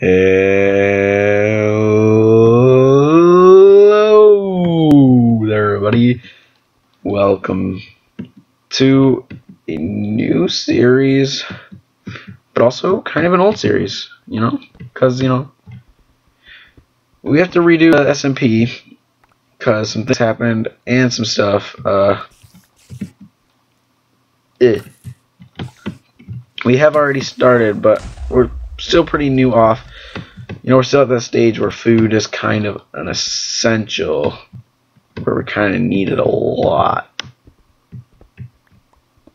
Hello there, everybody. Welcome to a new series, but also kind of an old series, you know? Because, you know, we have to redo the SMP because some things happened and some stuff. Uh, eh. We have already started, but we're still pretty new off. You know, we're still at that stage where food is kind of an essential, where we kind of need it a lot.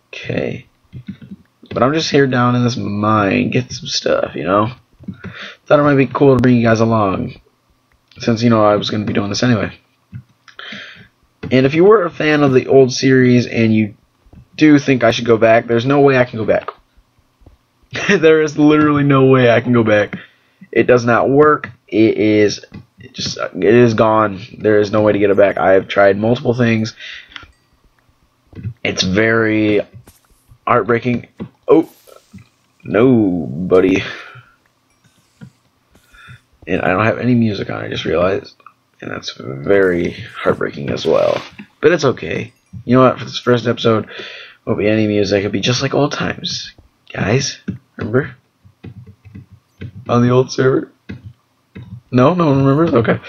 Okay. But I'm just here down in this mine, get some stuff, you know? Thought it might be cool to bring you guys along, since, you know, I was going to be doing this anyway. And if you were a fan of the old series and you do think I should go back, there's no way I can go back. there is literally no way I can go back. It does not work. It is it just it is gone. There is no way to get it back. I have tried multiple things. It's very heartbreaking. Oh no, buddy. And I don't have any music on. I just realized, and that's very heartbreaking as well. But it's okay. You know what? For this first episode, won't be any music. It'll be just like old times, guys. Remember? On the old server? No? No one remembers? Okay.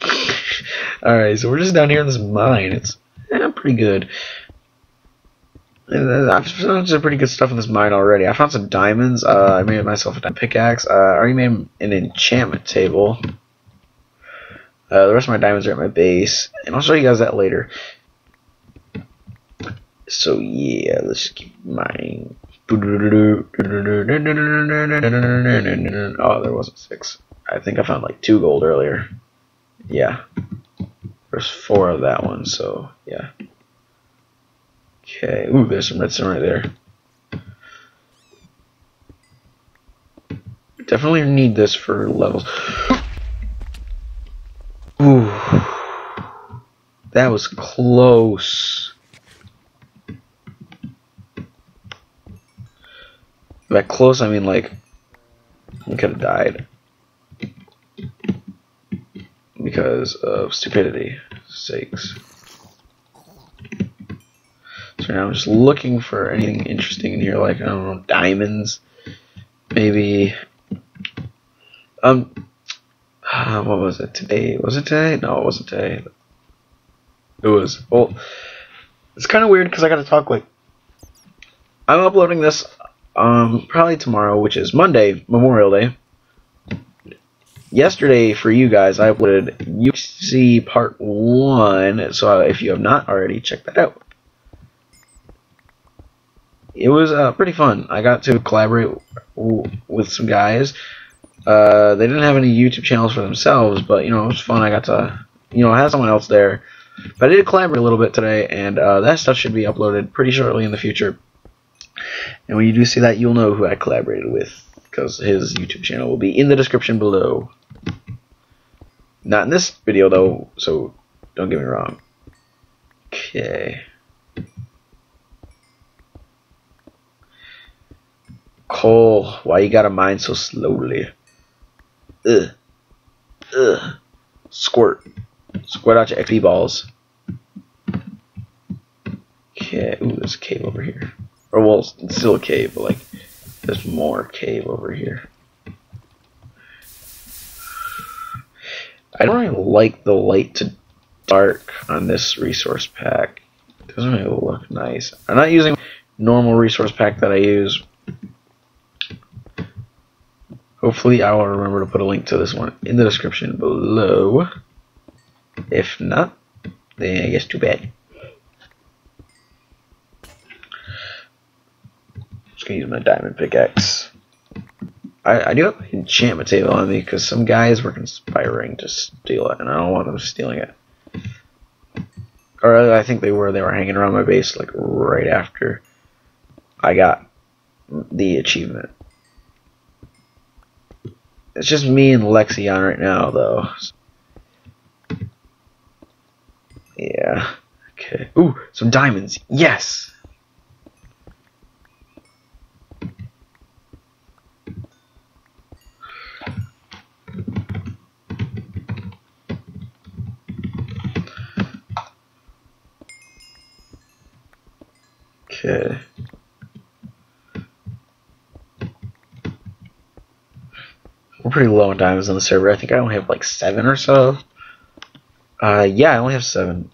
Alright, so we're just down here in this mine. It's eh, pretty good. I've found some pretty good stuff in this mine already. I found some diamonds. Uh, I made myself a pickaxe. Uh, I already made an enchantment table. Uh, the rest of my diamonds are at my base. And I'll show you guys that later. So yeah, let's keep mining. Oh, there wasn't six. I think I found like two gold earlier. Yeah. There's four of that one, so yeah. Okay. Ooh, there's some redstone right there. Definitely need this for levels. Ooh. That was close. By close, I mean like we could have died because of stupidity sakes. So now I'm just looking for anything interesting in here, like I don't know, diamonds, maybe. Um, uh, what was it today? Was it today? No, it wasn't today. It was. Well, it's kind of weird because I got to talk like. I'm uploading this um, probably tomorrow, which is Monday, Memorial Day. Yesterday, for you guys, I uploaded UC Part 1, so if you have not already, check that out. It was uh, pretty fun. I got to collaborate with some guys. Uh, they didn't have any YouTube channels for themselves, but, you know, it was fun. I got to, you know, have someone else there. But I did collaborate a little bit today, and uh, that stuff should be uploaded pretty shortly in the future. And when you do see that, you'll know who I collaborated with, because his YouTube channel will be in the description below. Not in this video, though, so don't get me wrong. Okay. Cole, why you gotta mine so slowly? Ugh. Ugh. Squirt. Squirt out your XP balls. Okay, ooh, there's a cave over here. Or, well, it's still a cave, but, like, there's more cave over here. I don't really like the light to dark on this resource pack. It doesn't really look nice. I'm not using normal resource pack that I use. Hopefully I will remember to put a link to this one in the description below. If not, then I guess too bad. Just gonna use my diamond pickaxe. I, I do have an enchantment table on me because some guys were conspiring to steal it, and I don't want them stealing it. Or I think they were. They were hanging around my base like right after I got the achievement. It's just me and Lexion right now, though. Yeah. Okay. Ooh, some diamonds. Yes. We're pretty low on diamonds on the server. I think I only have like seven or so. Uh, yeah, I only have seven.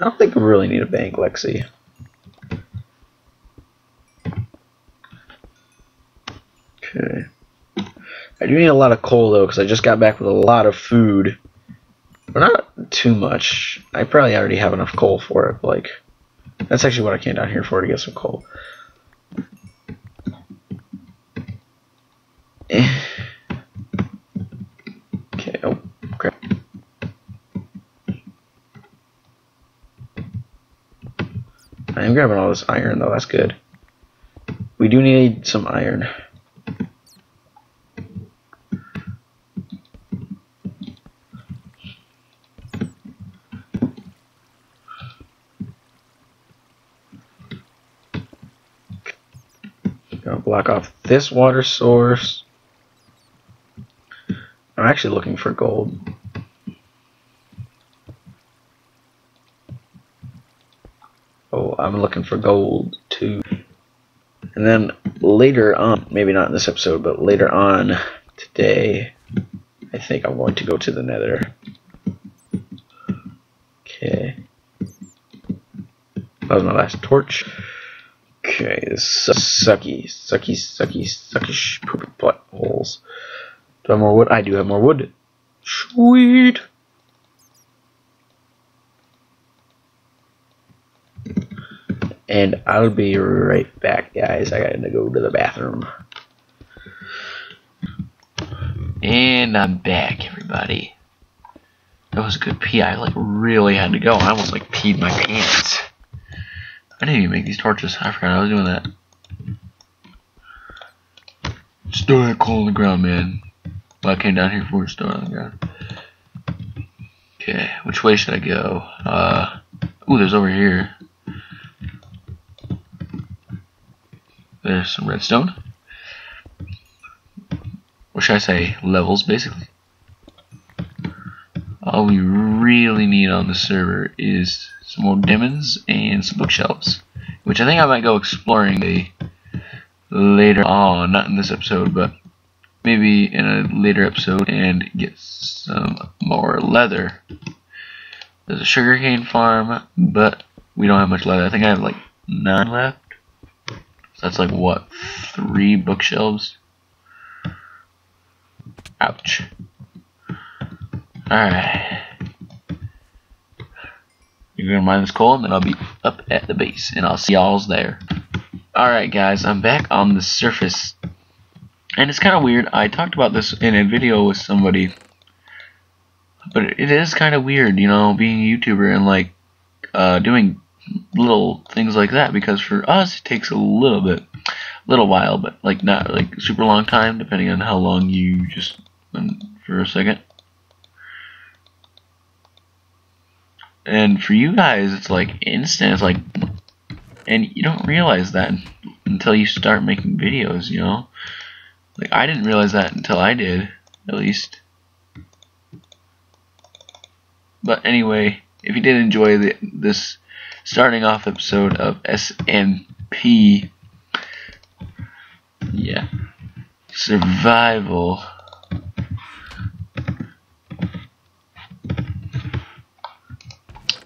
I don't think we really need a bank, Lexi. Okay. I do need a lot of coal though, because I just got back with a lot of food. But not too much. I probably already have enough coal for it. Like, that's actually what I came down here for to get some coal. I am grabbing all this iron though. That's good. We do need some iron. Gonna block off this water source. I'm actually looking for gold. Oh, I'm looking for gold too. And then later on, maybe not in this episode, but later on today, I think I'm going to go to the nether. Okay. That was my last torch. Okay, this sucky, sucky, sucky, suckish poopy buttholes. Do I have more wood? I do have more wood. Sweet. And I'll be right back, guys. I gotta go to the bathroom. And I'm back, everybody. That was a good pee. I like really had to go. I almost like peed my pants. I didn't even make these torches. I forgot I was doing that. Throw that coal on the ground, man. Well, I came down here for just on the ground. Okay, which way should I go? Uh, ooh, there's over here. There's some redstone. What should I say? Levels, basically. All we really need on the server is some more diamonds and some bookshelves. Which I think I might go exploring later on, not in this episode, but maybe in a later episode and get some more leather. There's a sugarcane farm, but we don't have much leather. I think I have like nine left. That's like what, three bookshelves? Ouch. Alright. You're gonna mine this coal and then I'll be up at the base and I'll see y'all's there. Alright guys, I'm back on the surface. And it's kind of weird. I talked about this in a video with somebody. But it is kind of weird, you know, being a YouTuber and like uh, doing little things like that because for us it takes a little bit, A little while, but like not like super long time depending on how long you just for a second. And for you guys, it's like instant. It's like, and you don't realize that until you start making videos, you know? Like, I didn't realize that until I did, at least. But anyway, if you did enjoy the, this starting off episode of SMP, yeah, survival.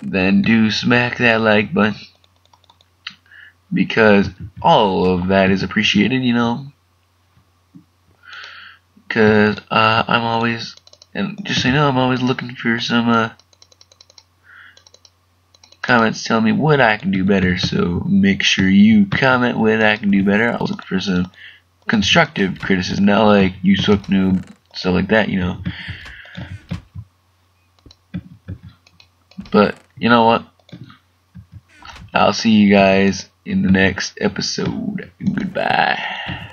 then do smack that like button because all of that is appreciated, you know. Because uh, I'm always, and just so you know, I'm always looking for some uh, comments telling me what I can do better. So make sure you comment what I can do better. I was looking for some constructive criticism, not like you suck noob, stuff like that, you know. But you know what? I'll see you guys in the next episode. Goodbye.